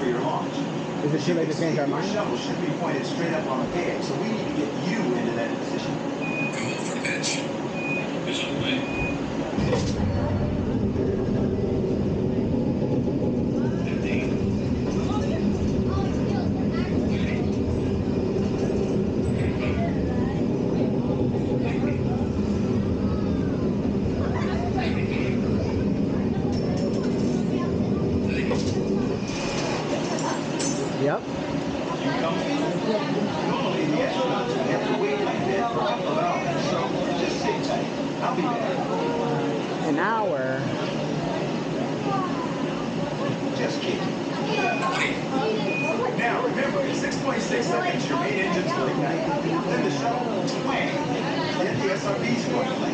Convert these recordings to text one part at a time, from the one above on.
Is it too late to change our Your shuttle should be pointed straight up on the peg, so we need to get you into that position. Go for pitch. Is on Six seconds, your main engines will ignite, then the shuttle will swing, Then the SRB swing.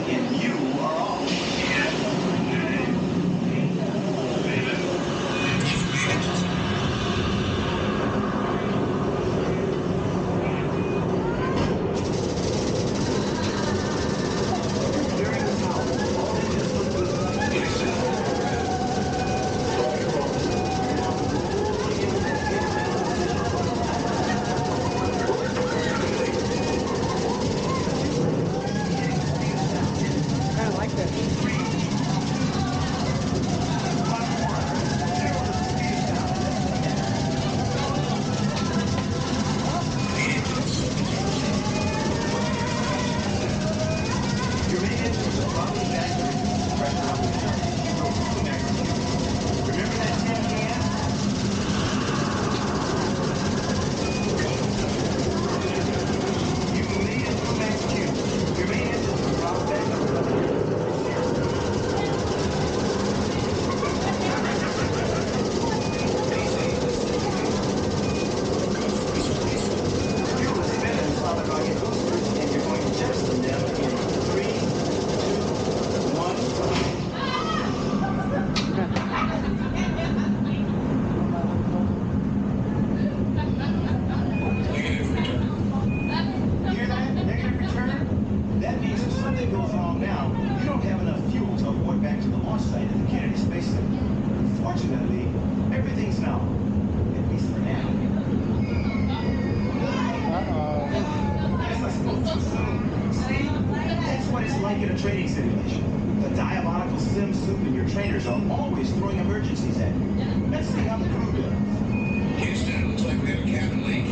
That's what it's like in a training simulation. The diabolical sim soup and your trainers are always throwing emergencies at you. Let's see how the crew does. Houston, looks like we have a cabin leak.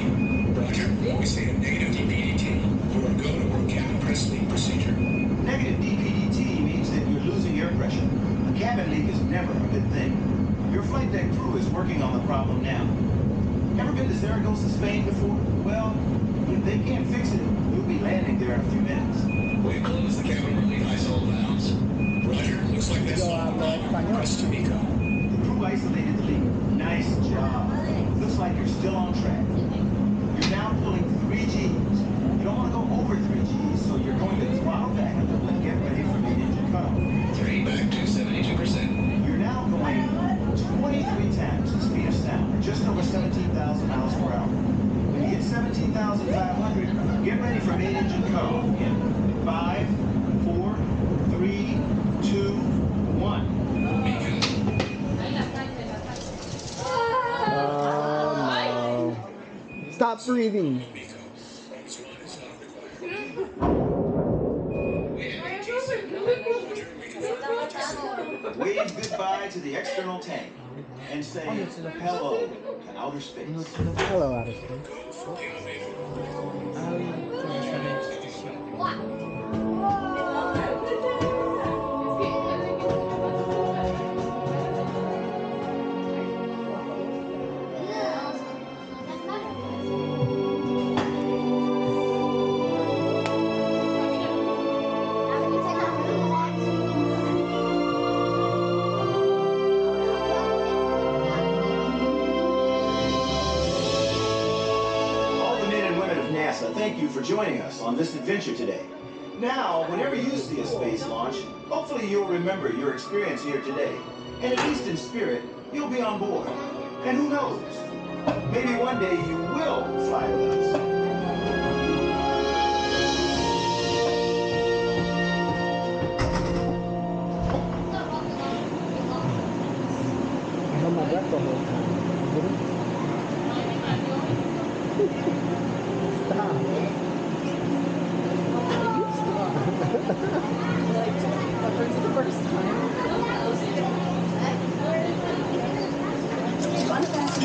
Roger. We see a negative DPDT. You are go to work cabin press leak procedure. Negative DPDT means that you're losing air pressure. A cabin leak is never a good thing. Your flight deck crew is working on the problem now. Ever been to Zaragoza, Spain before? Well, if they can't fix it, be landing there in a few minutes. We close the cabin relief ISO valves. Roger. Looks like that's Yo not hablo the español. Press to MECO. The crew isolated the leak. Nice job. Looks like you're still on track. You're now pulling 3 Gs. You don't want to go over 3 Gs, so you're going to throttle back a little and get ready for main engine cutoff. Three back to 72%. You're now going 23 times the speed of sound, just over 17,000 miles per hour. When you hit 17,500, get ready for main engine cutoff in five, four, three, two, one. Oh no. Stop breathing. MECO. Swan is not required. We have 18 seconds. Roger. We confirm. Wave goodbye to the external tank and say hello to outer space. Hello, outer space. Go thank you for joining us on this adventure today. Now, whenever you see a space launch, hopefully you'll remember your experience here today. And at least in spirit, you'll be on board. And who knows? Maybe one day you will fly with us.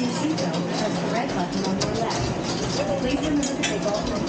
your seatbelt, press the red button on your left. Please remember to take off your...